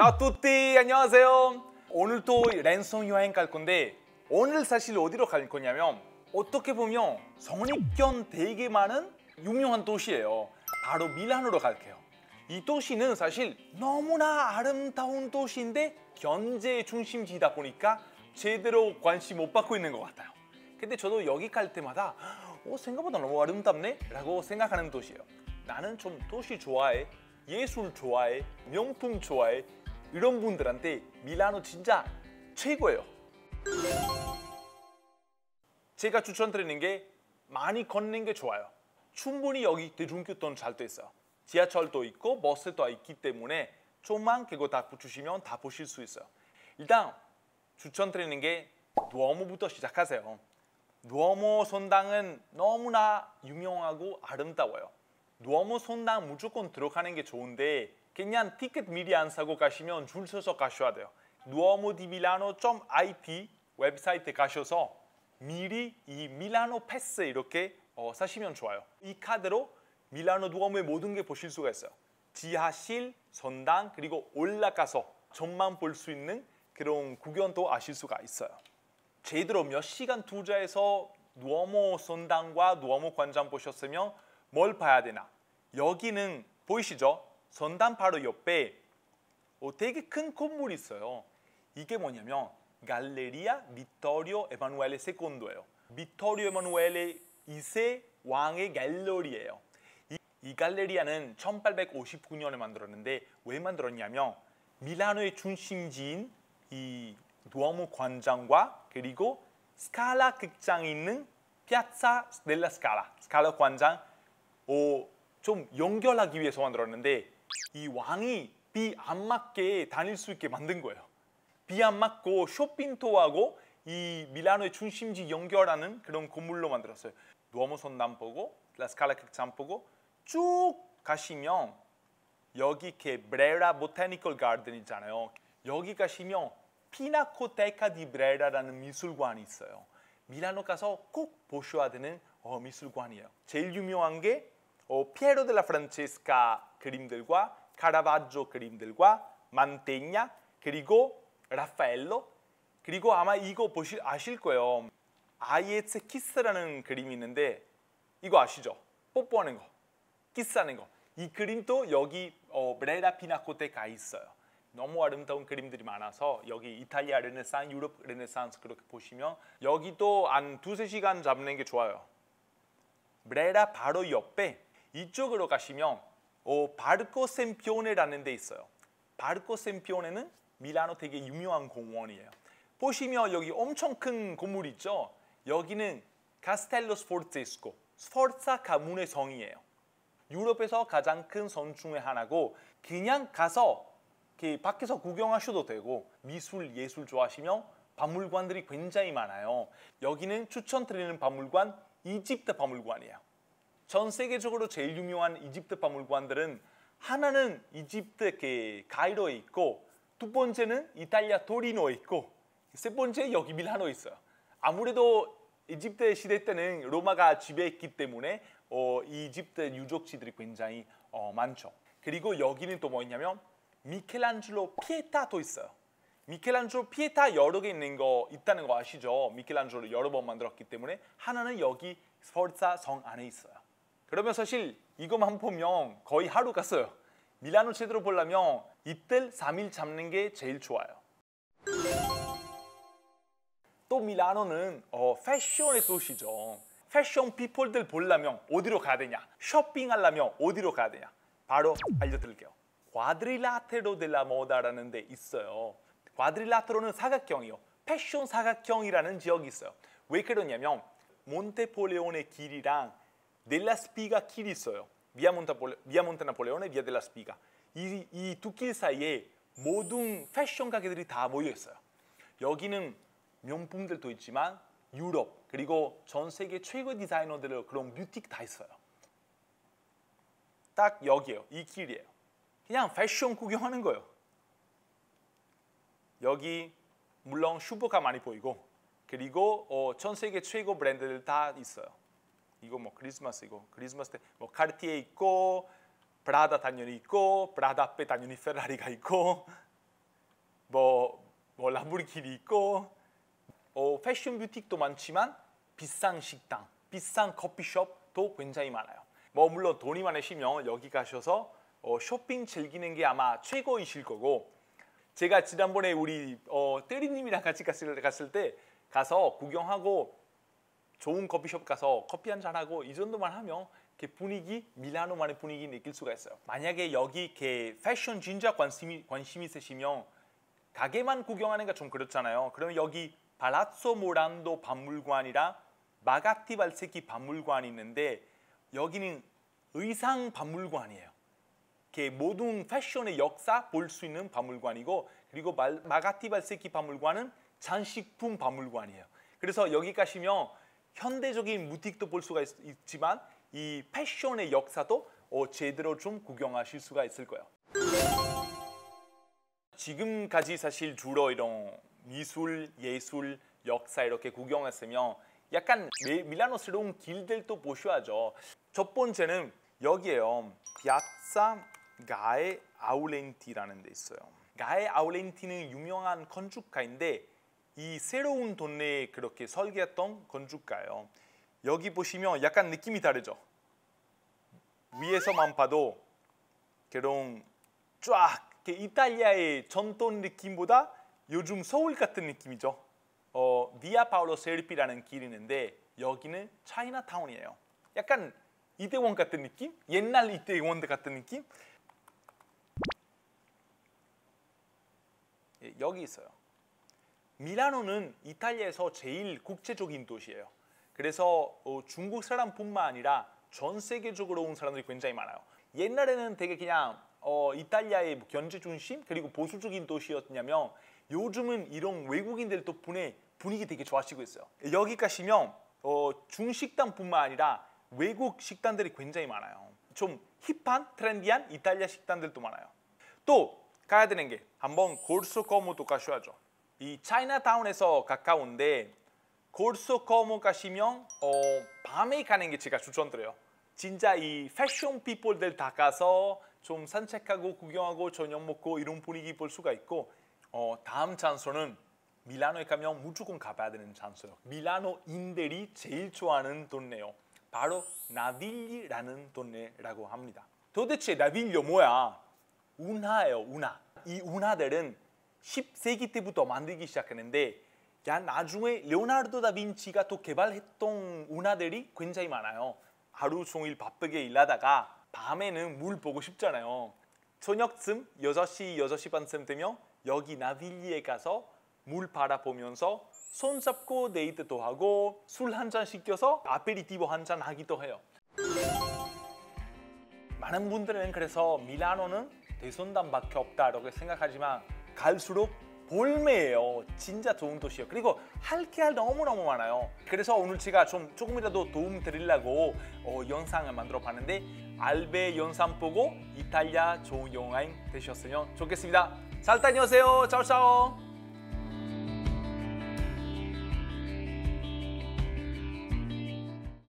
A tutti, 안녕하세요. 오늘 또 랜선 여행 갈 건데 오늘 사실 어디로 갈 거냐면 어떻게 보면 선입견 되게 많은 유명한 도시예요. 바로 밀라노로 갈게요. 이 도시는 사실 너무나 아름다운 도시인데 경제 중심지다 보니까 제대로 관심 못 받고 있는 것 같아요. 근데 저도 여기 갈 때마다 어, 생각보다 너무 아름답네? 라고 생각하는 도시예요. 나는 좀 도시 좋아해, 예술 좋아해, 명품 좋아해 이런 분들한테 밀라노 진짜 최고예요. 제가 추천드리는 게 많이 걷는 게 좋아요. 충분히 여기 대중교통 잘돼 있어요. 지하철도 있고 버스도 있기 때문에 좀만 그거 다 붙이시면 다 보실 수 있어요. 일단 추천드리는 게 두오모부터 시작하세요. 두오모 성당은 너무나 유명하고 아름다워요. 두오모 성당 무조건 들어가는 게 좋은데 그냥 티켓 미리 안 사고 가시면 줄 서서 가셔야 돼요. duomo디밀라노.it 웹사이트에 가셔서 미리 이 밀라노 패스 이렇게 어, 사시면 좋아요. 이 카드로 밀라노 두오모의 모든 게 보실 수가 있어요. 지하실, 성당 그리고 올라가서 전만 볼 수 있는 그런 구경도 아실 수가 있어요. 제대로 몇 시간 투자해서 누어모 성당과 누어모 광장 보셨으면 뭘 봐야 되나? 여기는 보이시죠? 성당 바로 옆에 어, 되게 큰 건물이 있어요. 이게 뭐냐면 갈레리아 비토리오 에마누엘레 세콘도예요. 비토리오 에마누엘레 2세 왕의 갤러리예요. 이, 이 갈레리아는 1859년에 만들었는데 왜 만들었냐면 밀라노의 중심지인 이 두오모 광장과 그리고 스칼라 극장이 있는 Piazza della Scala, 스칼라 광장 어, 좀 연결하기 위해서 만들었는데 이 왕이 비 안 맞게 다닐 수 있게 만든 거예요. 비 안 맞고 쇼핑도 하고 이 밀라노의 중심지 연결하는 그런 건물로 만들었어요. 성당 보고 라스칼라 극장 보고 쭉 가시면 여기 이렇게 브레라 보타니컬 가든 있잖아요. 여기 가시면 피나코테카 디 브레라라는 미술관이 있어요. 밀라노 가서 꼭 보셔야 되는 어, 미술관이에요. 제일 유명한 게 어, 피에로 델라 프란체스카 그림들과 카라바조 그림들과 만테냐 그리고 라파엘로 그리고 아마 이거 보실 아실 거예요. 하이에츠 키스라는 그림이 있는데 이거 아시죠? 뽀뽀하는 거, 키스하는 거. 이 그림도 여기 어, 브레라 피나코테가 있어요. 너무 아름다운 그림들이 많아서 여기 이탈리아 르네상, 유럽 르네상스 그렇게 보시면 여기도 한 두세 시간 잡는 게 좋아요. 브레라 바로 옆에 이쪽으로 가시면 어, 파르코 셈피오네라는 데 있어요. 파르코 셈피오네는 밀라노 되게 유명한 공원이에요. 보시면 여기 엄청 큰 건물 있죠? 여기는 카스텔로 스포르체스코, 스포르차 가문의 성이에요. 유럽에서 가장 큰 성 중에 하나고 그냥 가서 밖에서 구경하셔도 되고 미술 예술 좋아하시면 박물관들이 굉장히 많아요. 여기는 추천드리는 박물관 이집트 박물관이에요. 전 세계적으로 제일 유명한 이집트 박물관들은 하나는 이집트 가이로에 있고 두 번째는 이탈리아 토리노에 있고 세 번째 여기 밀라노에 있어요. 아무래도 이집트 시대 때는 로마가 지배했기 때문에 어, 이집트 유적지들이 굉장히 어, 많죠. 그리고 여기는 또 뭐냐면 미켈란젤로 피에타도 있어요. 미켈란젤로 피에타 여러 개 있는 거 있다는 거 아시죠? 미켈란젤로 여러 번 만들었기 때문에 하나는 여기 스포르차 성 안에 있어요. 그러면 사실 이것만 보면 거의 하루 갔어요. 밀라노 제대로 보려면 이틀, 3일 잡는 게 제일 좋아요. 또 밀라노는 어, 패션의 도시죠. 패션 피플들 보려면 어디로 가야 되냐? 쇼핑하려면 어디로 가야 되냐? 바로 알려드릴게요. 과드릴라테로 델라 모다라는 데 있어요. 과드릴라테로는 사각형이요. 패션 사각형이라는 지역이 있어요. 왜 그러냐면 몬테나폴레오네 길이랑 델라 스피가 길이 있어요. 비아 몬타폴레, 비아 몬테나폴레오네 비아 델라 스피가 이 두 길 사이에 모든 패션 가게들이 다 모여 있어요. 여기는 명품들도 있지만 유럽 그리고 전 세계 최고 디자이너들의 그런 부티크 다 있어요. 딱 여기에요. 이 길이에요. 그냥 패션 구경하는 거예요. 여기 물론 슈퍼카가 많이 보이고 그리고 어, 전 세계 최고 브랜드들 다 있어요. 이거 뭐 크리스마스 이거. 크리스마스 때 뭐 카르티에 있고 프라다 당연히 있고 프라다 앞에 당연히 페라리가 있고 뭐, 뭐 람보르기니 있고. 어, 패션 부티크도 많지만 비싼 식당, 비싼 커피숍도 굉장히 많아요. 뭐 물론 돈이 많으시면 여기 가셔서 어, 쇼핑 즐기는 게 아마 최고이실 거고. 제가 지난번에 우리 어, 때리님이랑 같이 갔을, 갔을 때 가서 구경하고 좋은 커피숍 가서 커피 한잔 하고 이 정도만 하면 이렇게 분위기 밀라노만의 분위기 느낄 수가 있어요. 만약에 여기 이렇게 패션 진짜 관심이 관심 있으시면 가게만 구경하는 게 좀 그렇잖아요. 그러면 여기 발라소 모란도 박물관이랑 마가티 발세키 박물관이 있는데 여기는 의상 박물관이에요. 이렇게 모든 패션의 역사 볼 수 있는 박물관이고 그리고 말, 마가티 발세키 박물관은 장식품 박물관이에요. 그래서 여기 가시면 현대적인 무틱도 볼 수가 있, 지만이 패션의 역사도 어, 제대로 좀 구경하실 수가 있을 거예요. 지금까지 사실 주로 이런 미술, 예술, 역사 이렇게 구경했으면 약간 밀라노스러운 길들도 보셔야죠. 첫 번째는 여기에요. 피아사 가에 아울렌티라는 데 있어요. 가에 아울렌티는 유명한 건축가인데 이 새로운 동네에 그렇게 설계했던 건축가예요. 여기 보시면 약간 느낌이 다르죠. 위에서만 봐도 그런 쫙 이탈리아의 전통 느낌보다 요즘 서울 같은 느낌이죠. 어, 비아 파울로 세르피라는 길이 있는데 여기는 차이나타운이에요. 약간 이태원 같은 느낌? 옛날 이태원 같은 느낌? 예, 여기 있어요. 미라노는 이탈리아에서 제일 국제적인 도시예요. 그래서 어, 중국 사람뿐만 아니라 전 세계적으로 온 사람들이 굉장히 많아요. 옛날에는 되게 그냥 어, 이탈리아의 뭐 경제 중심 그리고 보수적인 도시였냐면 요즘은 이런 외국인들 덕분에 분위기 되게 좋아지고 있어요. 여기 가시면 어, 중식당뿐만 아니라 외국 식당들이 굉장히 많아요. 좀 힙한 트렌디한 이탈리아 식당들도 많아요. 또 가야 되는 게 한번 골소코모도 가셔야죠. 이 차이나타운에서 가까운데 골소코모 가시면 어, 밤에 가는 게 제가 추천드려요. 진짜 이 패션 피플들 다 가서 좀 산책하고 구경하고 저녁 먹고 이런 분위기 볼 수가 있고 어, 다음 장소는 밀라노에 가면 무조건 가봐야 되는 장소예요. 밀라노인들이 제일 좋아하는 동네요. 바로 나빌리라는 동네라고 합니다. 도대체 나빌리 뭐야? 운하예요, 운하. 이 운하들은 10세기 때부터 만들기 시작했는데 야 나중에 레오나르도 다빈치가 또 개발했던 운하들이 굉장히 많아요. 하루 종일 바쁘게 일하다가 밤에는 물 보고 싶잖아요. 저녁쯤 6시, 6시 반쯤 되면 여기 나빌리에 가서 물 바라보면서 손잡고 데이트도 하고 술 한 잔 시켜서 아페리티보 한 잔 하기도 해요. 많은 분들은 그래서 밀라노는 대선단밖에 없다 이렇게 생각하지만 갈수록 볼매예요. 진짜 좋은 도시예요. 그리고 할게 너무너무 많아요. 그래서 오늘 제가 좀 조금이라도 도움 드리려고 어, 영상을 만들어 봤는데 알베 영상 보고 이탈리아 좋은 여행 되셨으면 좋겠습니다. 잘 다녀오세요. 짜오짜오.